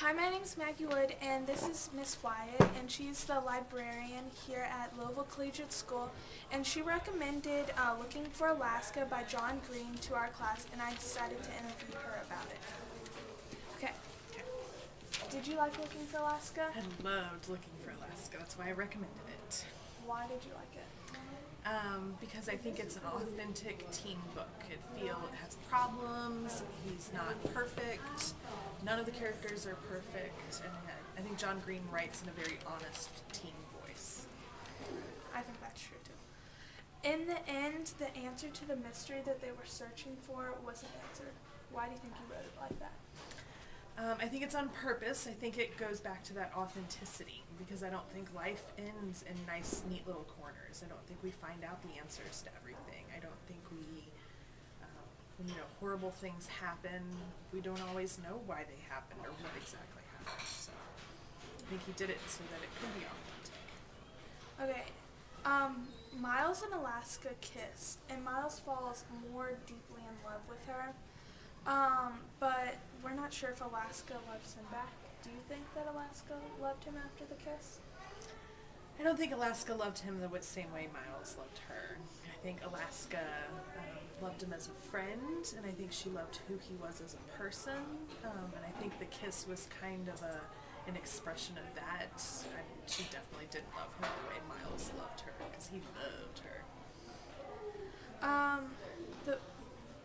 Hi, my name is Maggie Wood, and this is Miss Wyatt, and she's the librarian here at Louisville Collegiate School, and she recommended uh, Looking for Alaska by John Green to our class, and I decided to interview her about it. Okay. Did you like Looking for Alaska? I loved Looking for Alaska. That's why I recommended it. Why did you like it? Um, because I think it's an authentic teen book. It feel it has problems. He's not perfect. None of the characters are perfect, and I think John Green writes in a very honest teen voice. I think that's true too. In the end, the answer to the mystery that they were searching for wasn't answered. Why do you think he wrote it like that? I think it's on purpose. I think it goes back to that authenticity because I don't think life ends in nice, neat little corners. I don't think we find out the answers to everything. I don't think we, um, you know horrible things happen, we don't always know why they happened or what exactly happened. So I think he did it so that it could be authentic. Okay. Um, Miles and Alaska kiss, and Miles falls more deeply in love with her. Um, but we're not sure if Alaska loves him back. Do you think that Alaska loved him after the kiss? I don't think Alaska loved him the same way Miles loved her. I think Alaska um, loved him as a friend, and I think she loved who he was as a person. Um, and I think the kiss was kind of a an expression of that. I she definitely didn't love him the way Miles loved her because he loved her. Um, the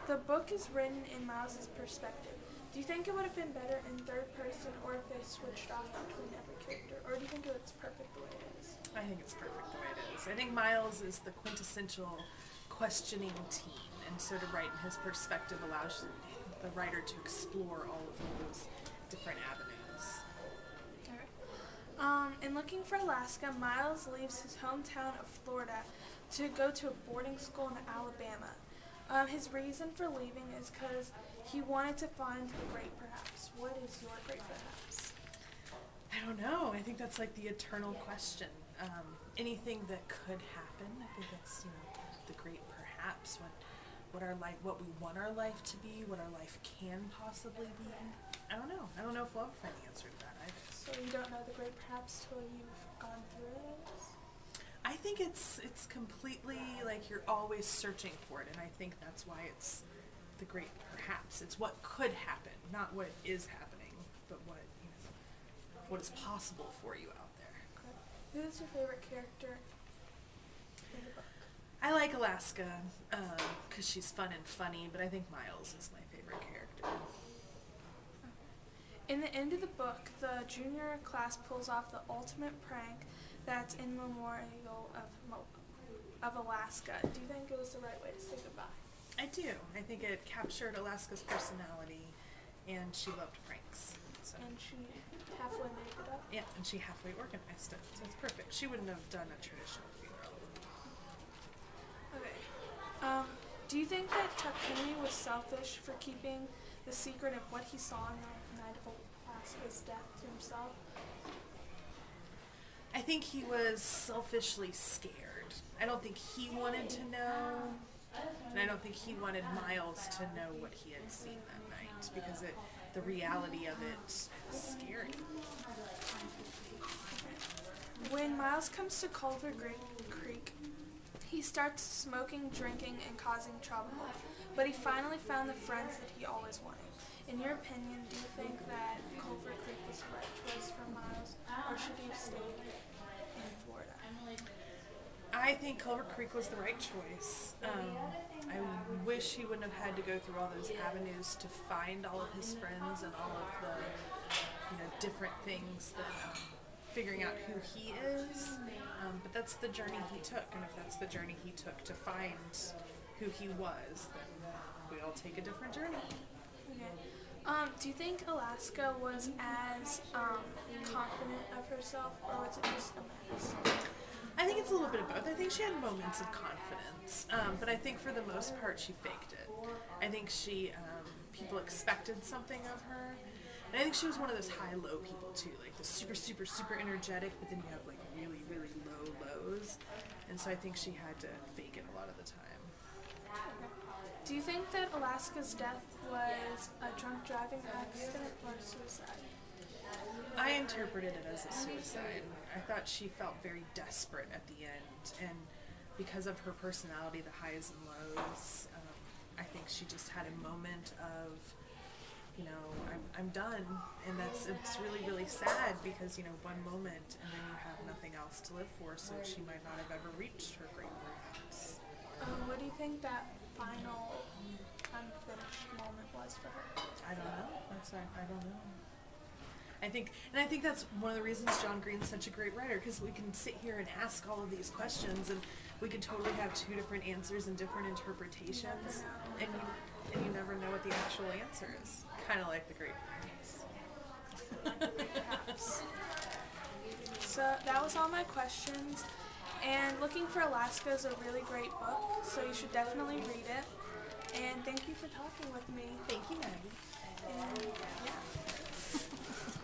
the book is written in Miles's perspective. Do you think it would have been better in third person or if they switched off between every character? Or do you think it's perfect the way it is? I think it's perfect the way it is. I think Miles is the quintessential questioning teen, and so to write in his perspective allows the writer to explore all of those different avenues. Um, in looking for Alaska, Miles leaves his hometown of Florida to go to a boarding school in Alabama. Um, his reason for leaving is because he wanted to find the great perhaps. What is your great perhaps? I don't know. I think that's like the eternal question. Um, anything that could happen. I think that's you know the great perhaps. What what our life, what we want our life to be, what our life can possibly be. I don't know. I don't know if we'll ever find the answer to that either. So you don't know the great perhaps till you've gone through it. I think it's it's completely like you're always searching for it, and I think that's why it's the great perhaps. It's what could happen, not what is happening, but what you know, what is possible for you out there. Who is your favorite character in the book? I like Alaska uh, because she's fun and funny, but I think Miles is my favorite character. In the end of the book, the junior class pulls off the ultimate prank that's in memorial of of Alaska. Do you think it was the right way to say goodbye? I do. I think it captured Alaska's personality, and she loved pranks. So And she halfway made it up. yeah, and she halfway organized it, so it's perfect. She wouldn't have done a traditional funeral. Okay. Um, do you think that Kennedy was selfish for keeping the secret of what he saw on the night of Alaska's death to himself? I think he was selfishly scared. I don't think he wanted to know, and I don't think he wanted Miles to know what he had seen that night because it, the reality of it is scary. When Miles comes to Culver Gre- Creek, he starts smoking, drinking, and causing trouble. But he finally found the friends that he always wanted. In your opinion, do you think that Culver Creek was the right choice for Miles, or should he have stayed in Florida? I think Culver Creek was the right choice. Um, I wish he wouldn't have had to go through all those avenues to find all of his friends and all of the you know different things that um, figuring out who he is. Um, but that's the journey he took, and if that's the journey he took to find who he was, then we all take a different journey. Okay. Um, do you think Alaska was as um, confident of herself, or was it just a mess? I think it's a little bit of both. I think she had moments of confidence, um, but I think for the most part she faked it. I think she um, people expected something of her, and I think she was one of those high-low people too, like the super, super, super energetic, but then you have like really, really low lows, and so I think she had to fake it a lot of the time. Do you think that Alaska's death was a drunk driving accident or suicide? I interpreted it as a suicide. I thought she felt very desperate at the end, and because of her personality, the highs and lows, um, I think she just had a moment of, you know, I'm, I'm done, and that's it's really really sad because you know one moment and then you have nothing else to live for, so she might not have ever reached her great perhaps. Um, what do you think that final unfinished moment was for her? I don't know. That's not, I don't know. I think, and I think that's one of the reasons John Green's such a great writer because we can sit here and ask all of these questions, and we could totally have two different answers and different interpretations, and you and you never know what the actual answer is. Kind of like the Great. Perhaps. So that was all my questions. And Looking for Alaska is a really great book, so you should definitely read it. And thank you for talking with me. Thank you, Maddie. And yeah.